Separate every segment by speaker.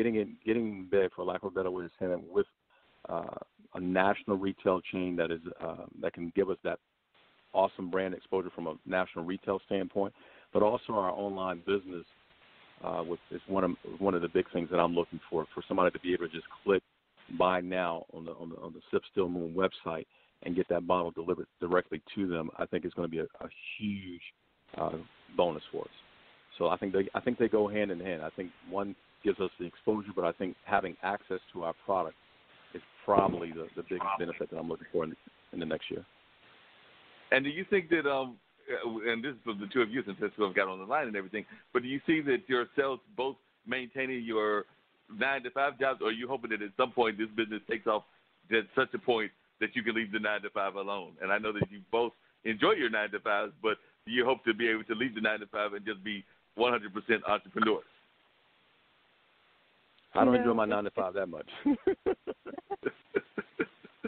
Speaker 1: getting it getting there, for lack of a better way saying it, with uh, a national retail chain that is uh, that can give us that awesome brand exposure from a national retail standpoint, but also our online business uh, with, is one of one of the big things that I'm looking for for somebody to be able to just click buy now on the on the on the Sip Still Moon website and get that bottle delivered directly to them. I think is going to be a, a huge uh, bonus for us. So I think they I think they go hand in hand. I think one gives us the exposure, but I think having access to our product is probably the, the biggest benefit that I'm looking for in the, in the next year.
Speaker 2: And do you think that um and this is for the two of you since that's who I've got on the line and everything, but do you see that yourselves both maintaining your nine to five jobs, or are you hoping that at some point this business takes off to such a point that you can leave the nine to five alone? And I know that you both enjoy your nine to fives, but you hope to be able to leave the nine to five and just be 100% entrepreneurs?
Speaker 1: I don't no, enjoy my nine to five that much.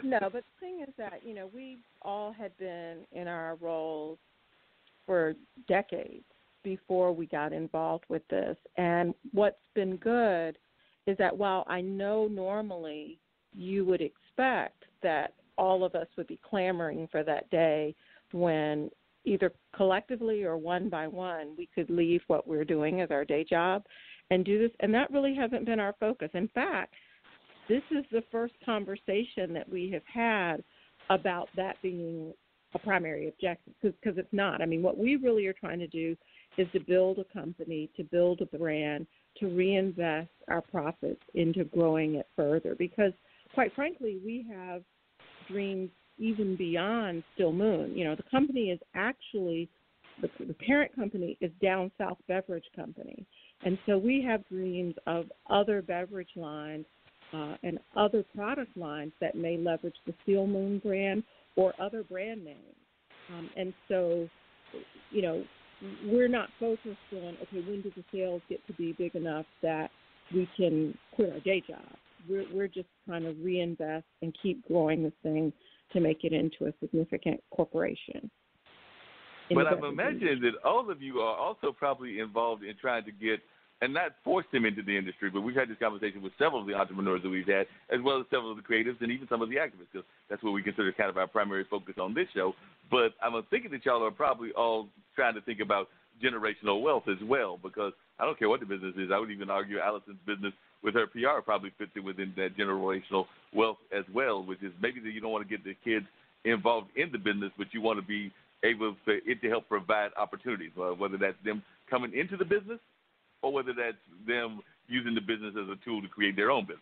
Speaker 3: no, but the thing is that you know we all had been in our roles for decades before we got involved with this, and what's been good is that while I know normally you would expect that all of us would be clamoring for that day when either collectively or one by one we could leave what we're doing as our day job and do this and that really hasn't been our focus. In fact this is the first conversation that we have had about that being a primary objective because it's not. I mean what we really are trying to do is to build a company to build a brand to reinvest our profits into growing it further. Because quite frankly we have dreams even beyond Still Moon. You know, the company is actually the, the parent company is Down South Beverage Company, and so we have dreams of other beverage lines uh, and other product lines that may leverage the Still Moon brand or other brand names. Um, and so, you know, we're not focused on okay, when do the sales get to be big enough that we can quit our day job. We're we're just trying to reinvest and keep growing this thing to make it into a significant corporation.
Speaker 2: But I'm imagining that all of you are also probably involved in trying to get and not force them into the industry, but we've had this conversation with several of the entrepreneurs that we've had, as well as several of the creatives and even some of the activists, because that's what we consider kind of our primary focus on this show. But I'm thinking that y'all are probably all trying to think about generational wealth as well, because I don't care what the business is. I would even argue Allison's business with her PR probably fits it within that generational wealth as well, which is maybe that you don't want to get the kids involved in the business, but you want to be able for it to help provide opportunities, uh, whether that's them coming into the business or whether that's them using the business as a tool to create their own business.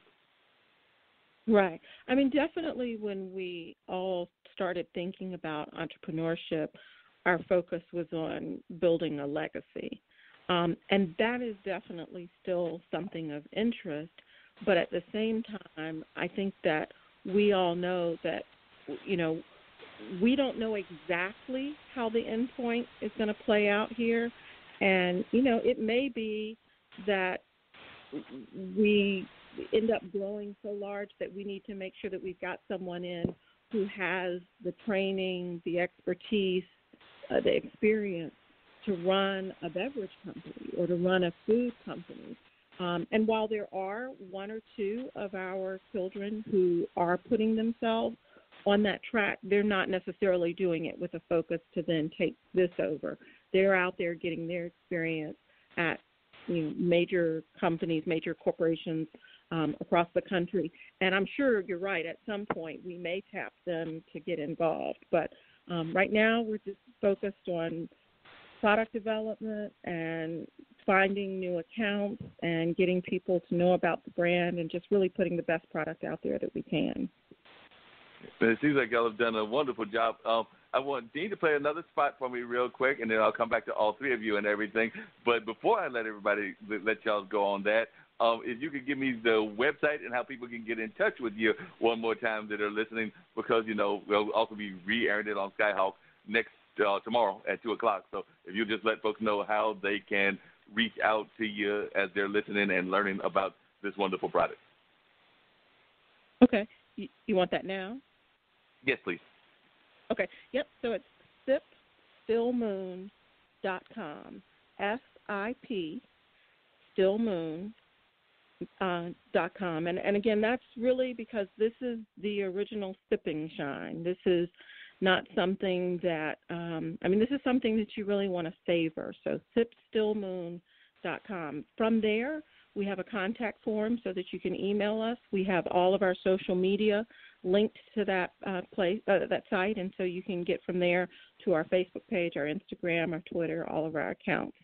Speaker 3: Right. I mean, definitely when we all started thinking about entrepreneurship, our focus was on building a legacy. Um, and that is definitely still something of interest. But at the same time, I think that we all know that, you know, we don't know exactly how the endpoint is going to play out here. And, you know, it may be that we end up growing so large that we need to make sure that we've got someone in who has the training, the expertise, uh, the experience to run a beverage company or to run a food company. Um, and while there are one or two of our children who are putting themselves on that track, they're not necessarily doing it with a focus to then take this over. They're out there getting their experience at you know, major companies, major corporations um, across the country. And I'm sure you're right. At some point, we may tap them to get involved. But um, right now, we're just focused on product development and finding new accounts and getting people to know about the brand and just really putting the best product out there that we can.
Speaker 2: It seems like y'all have done a wonderful job. Um, I want Dean to play another spot for me real quick, and then I'll come back to all three of you and everything. But before I let everybody let y'all go on that, um, if you could give me the website and how people can get in touch with you one more time that are listening, because you know we'll also be re-airing it on Skyhawk next uh, tomorrow at two o'clock. So if you just let folks know how they can reach out to you as they're listening and learning about this wonderful product.
Speaker 3: Okay, you, you want that now?
Speaker 2: Yes, please.
Speaker 3: Okay. Yep. So it's sipstillmoon.com. S I P stillmoon uh, dot com, and and again, that's really because this is the original sipping shine. This is not something that um, I mean, this is something that you really want to savor. So sipstillmoon.com. From there, we have a contact form so that you can email us. We have all of our social media linked to that uh, place, uh, that site, and so you can get from there to our Facebook page, our Instagram, our Twitter, all of our accounts.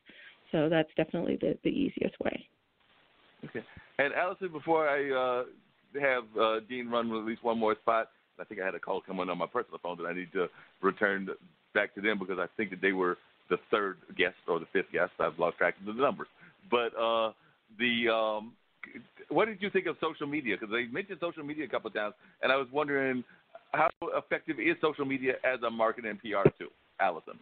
Speaker 3: So that's definitely the, the easiest way.
Speaker 2: Okay. And Allison, before I uh, have uh, Dean run at least one more spot, I think I had a call come in on my personal phone that I need to return back to them because I think that they were the third guest or the fifth guest. I've lost track of the numbers. But uh, the um, what did you think of social media? Because they mentioned social media a couple of times, and I was wondering how effective is social media as a marketing PR tool, Allison?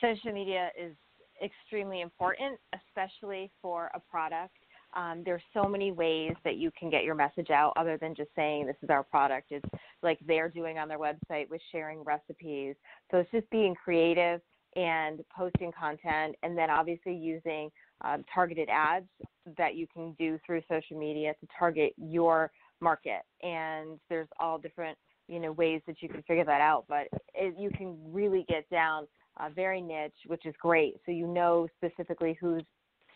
Speaker 4: Social media is extremely important, especially for a product. Um, there's so many ways that you can get your message out other than just saying this is our product. It's like they're doing on their website with sharing recipes. So it's just being creative and posting content, and then obviously using um, targeted ads that you can do through social media to target your market. And there's all different you know ways that you can figure that out, but it, you can really get down uh, very niche, which is great. So you know specifically who's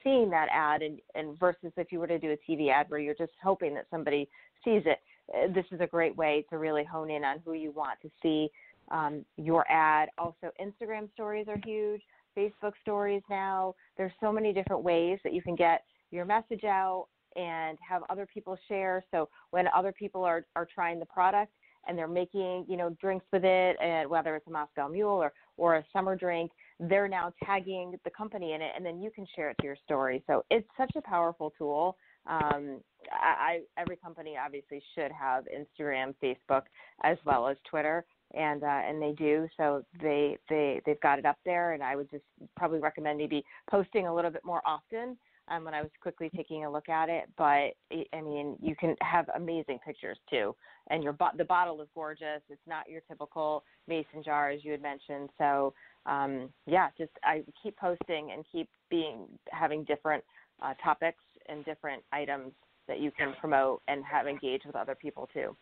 Speaker 4: seeing that ad, and, and versus if you were to do a TV ad where you're just hoping that somebody sees it. Uh, this is a great way to really hone in on who you want to see um, your ad. Also, Instagram stories are huge. Facebook stories now. There's so many different ways that you can get your message out and have other people share. So when other people are, are trying the product and they're making, you know, drinks with it, and whether it's a Moscow Mule or, or a summer drink, they're now tagging the company in it, and then you can share it to your story. So it's such a powerful tool. Um, I, I, every company obviously should have Instagram, Facebook, as well as Twitter and uh, and they do. So they they they've got it up there, and I would just probably recommend maybe posting a little bit more often. Um, when I was quickly taking a look at it, but I mean, you can have amazing pictures too, and your bo- the bottle is gorgeous. It's not your typical mason jar as you had mentioned. So um, yeah, just I keep posting and keep being having different uh, topics and different items that you can promote and have engaged with other people too.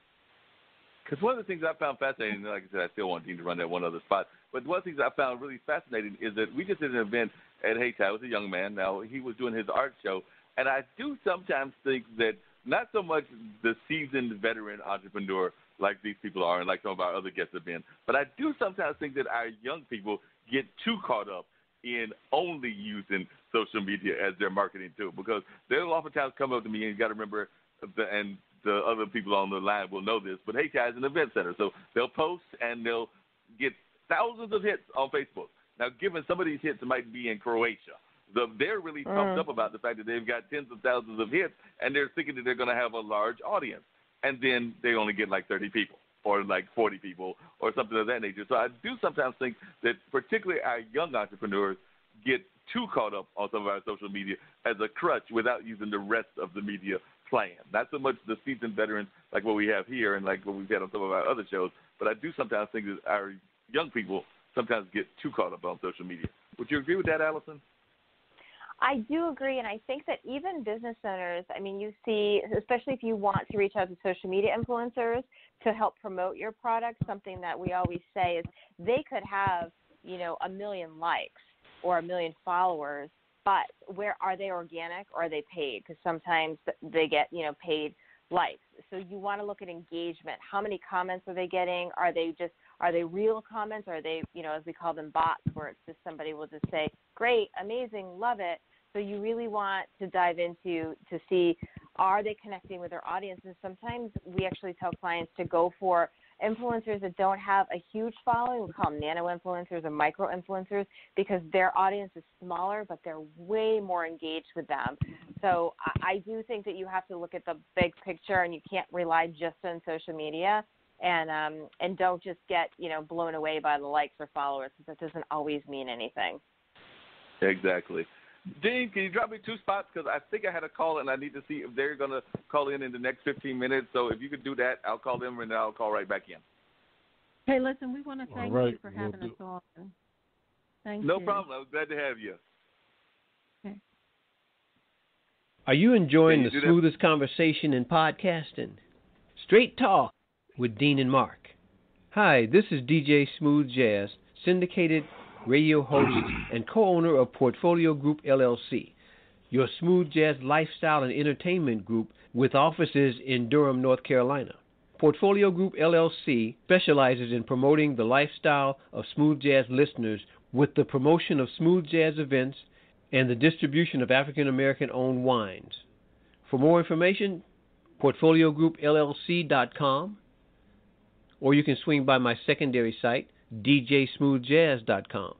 Speaker 2: Because one of the things I found fascinating, like I said, I still want Dean to run that one other spot. But one of the things I found really fascinating is that we just did an event at Hayti. I was a young man. Now he was doing his art show, and I do sometimes think that not so much the seasoned veteran entrepreneur like these people are, and like some of our other guests have been, but I do sometimes think that our young people get too caught up in only using social media as their marketing tool because they'll oftentimes come up to me and you got to remember the, and the other people on the line will know this, but Hayti is an event center, so they'll post and they'll get thousands of hits on Facebook. Now, given some of these hits might be in Croatia, the, they're really pumped mm. up about the fact that they've got tens of thousands of hits, and they're thinking that they're going to have a large audience, and then they only get like 30 people or like 40 people or something of that nature. So I do sometimes think that particularly our young entrepreneurs get too caught up on some of our social media as a crutch without using the rest of the media plan. Not so much the seasoned veterans like what we have here and like what we've had on some of our other shows, but I do sometimes think that our young people sometimes get too caught up on social media. Would you agree with that, Allison?
Speaker 4: I do agree, and I think that even business owners, I mean, you see, especially if you want to reach out to social media influencers to help promote your product, something that we always say is they could have, you know, a million likes or a million followers, but where are they organic or are they paid? Because sometimes they get you know paid likes. So you want to look at engagement. How many comments are they getting? Are they just are they real comments? Are they you know as we call them bots, where it's just somebody will just say great, amazing, love it. So you really want to dive into to see are they connecting with their audience? And sometimes we actually tell clients to go for influencers that don't have a huge following, we call them nano influencers or micro influencers, because their audience is smaller, but they're way more engaged with them. So I do think that you have to look at the big picture, and you can't rely just on social media. And um, and don't just get you know blown away by the likes or followers because that doesn't always mean anything.
Speaker 2: Exactly. Dean, can you drop me two spots? Because I think I had a call and I need to see if they're going to call in in the next 15 minutes. So if you could do that, I'll call them and then I'll call right back in.
Speaker 3: Hey, listen, we want to thank right. you for having we'll us on. Thank
Speaker 2: no
Speaker 3: you.
Speaker 2: problem. I was glad to have you.
Speaker 3: Okay.
Speaker 5: Are you enjoying the smoothest conversation in podcasting? Straight Talk with Dean and Marc. Hi, this is DJ Smooth Jazz, syndicated radio host and co owner of Portfolio Group LLC, your smooth jazz lifestyle and entertainment group with offices in Durham, North Carolina. Portfolio Group LLC specializes in promoting the lifestyle of smooth jazz listeners with the promotion of smooth jazz events and the distribution of African American owned wines. For more information, portfoliogroupllc.com, or you can swing by my secondary site, djsmoothjazz.com.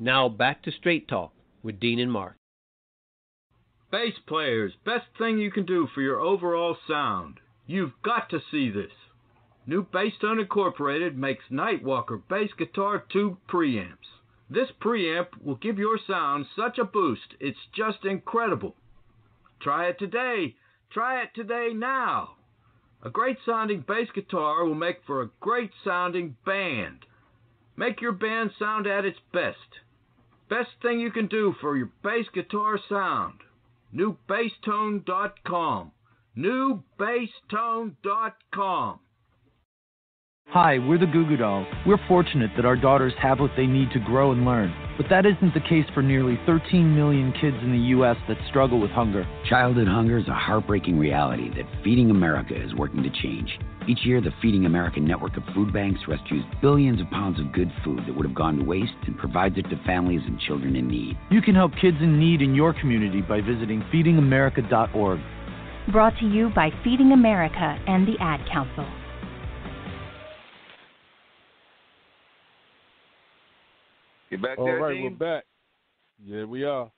Speaker 5: Now back to Straight Talk with Dean and Marc.
Speaker 6: Bass players, best thing you can do for your overall sound. You've got to see this. New Basstone Incorporated makes Nightwalker bass guitar tube preamps. This preamp will give your sound such a boost, it's just incredible. Try it today. Try it today now. A great sounding bass guitar will make for a great sounding band. Make your band sound at its best. Best thing you can do for your bass guitar sound. NewBassTone.com. NewBassTone.com.
Speaker 7: Hi, we're the Goo Goo Dolls. We're fortunate that our daughters have what they need to grow and learn. But that isn't the case for nearly 13 million kids in the U.S. that struggle with hunger.
Speaker 8: Childhood hunger is a heartbreaking reality that Feeding America is working to change. Each year, the Feeding America network of food banks rescues billions of pounds of good food that would have gone to waste and provides it to families and children in need.
Speaker 7: You can help kids in need in your community by visiting feedingamerica.org.
Speaker 9: Brought to you by Feeding America and the Ad Council.
Speaker 2: You back
Speaker 10: All
Speaker 2: there,
Speaker 10: right,
Speaker 2: Dean?
Speaker 10: we're back. Yeah, we are.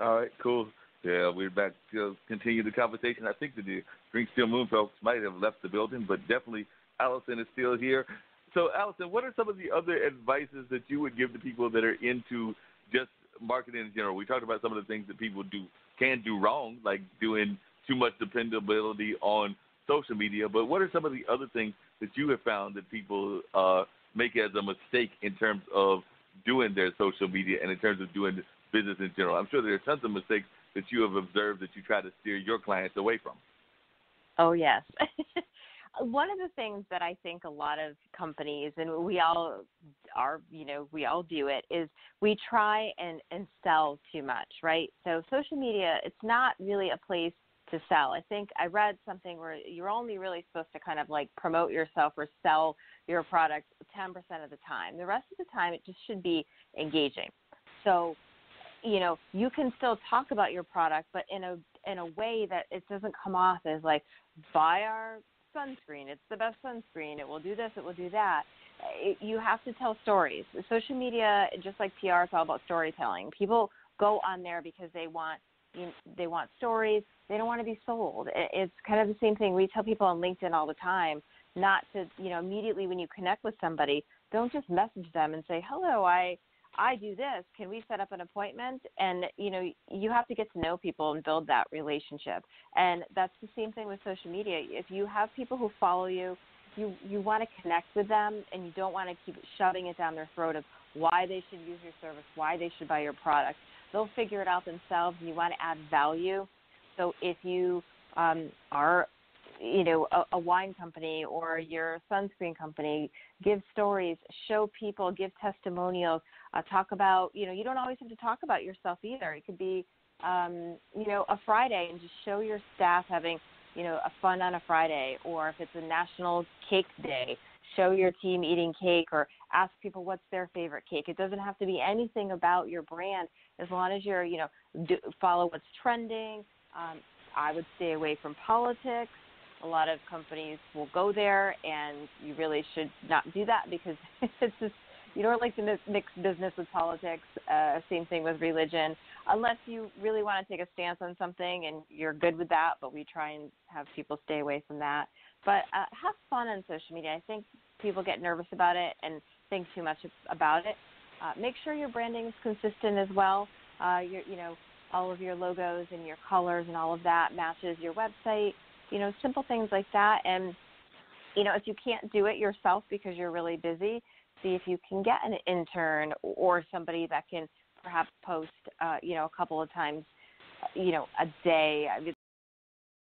Speaker 2: All right, cool. Yeah, we're back to continue the conversation. I think that the Drink Still Moon folks might have left the building, but definitely Allison is still here. So, Allison, what are some of the other advices that you would give to people that are into just marketing in general? We talked about some of the things that people do can do wrong, like doing too much dependability on social media. But what are some of the other things that you have found that people uh, make as a mistake in terms of doing their social media and in terms of doing business in general? I'm sure there are tons of mistakes that you have observed that you try to steer your clients away from.
Speaker 4: Oh yes. One of the things that I think a lot of companies and we all are, you know, we all do it is we try and and sell too much, right? So social media, it's not really a place to sell. I think I read something where you're only really supposed to kind of like promote yourself or sell your product 10% of the time. The rest of the time, it just should be engaging. So, you know, you can still talk about your product, but in a in a way that it doesn't come off as like buy our sunscreen. It's the best sunscreen. It will do this. It will do that. Eh, it, you have to tell stories. Social media, just like PR, is all about storytelling. People go on there because they want you they want stories. They don't want to be sold. It's kind of the same thing we tell people on LinkedIn all the time. Not to you know immediately when you connect with somebody, don't just message them and say hello. I I do this. Can we set up an appointment? And you know, you have to get to know people and build that relationship. And that's the same thing with social media. If you have people who follow you, you you want to connect with them, and you don't want to keep shoving it down their throat of why they should use your service, why they should buy your product. They'll figure it out themselves, and you want to add value. So if you um, are you know a, a wine company or your sunscreen company give stories show people give testimonials uh, talk about you know you don't always have to talk about yourself either it could be um, you know a friday and just show your staff having you know a fun on a friday or if it's a national cake day show your team eating cake or ask people what's their favorite cake. It doesn't have to be anything about your brand as long as you're you know do, follow what's trending. Um, i would stay away from politics. A lot of companies will go there, and you really should not do that because it's just you don't like to mix business with politics. Uh, same thing with religion, unless you really want to take a stance on something and you're good with that. But we try and have people stay away from that. But uh, have fun on social media. I think people get nervous about it and think too much about it. Uh, make sure your branding is consistent as well. Uh, your, you know, all of your logos and your colors and all of that matches your website you know, simple things like that. And, you know, if you can't do it yourself because you're really busy, see if you can get an intern or somebody that can perhaps post, uh, you know, a couple of times you know, a day.